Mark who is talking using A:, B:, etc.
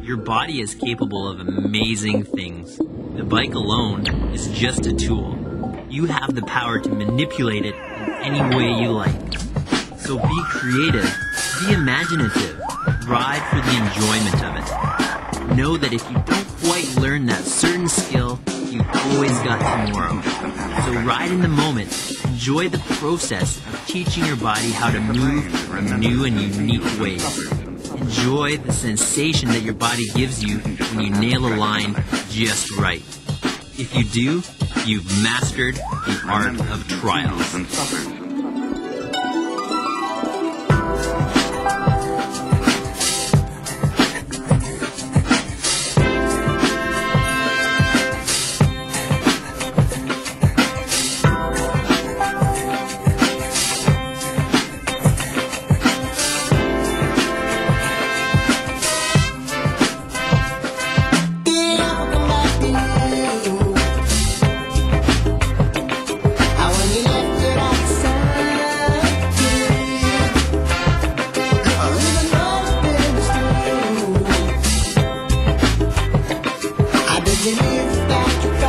A: Your body is capable of amazing things. The bike alone is just a tool. You have the power to manipulate it in any way you like. So be creative, be imaginative, ride for the enjoyment of it. Know that if you don't quite learn that certain skill, you've always got tomorrow. So ride in the moment, enjoy the process of teaching your body how to move in new and unique ways. Enjoy the sensation that your body gives you when you nail a line just right. If you do, you've mastered the art of trials. you got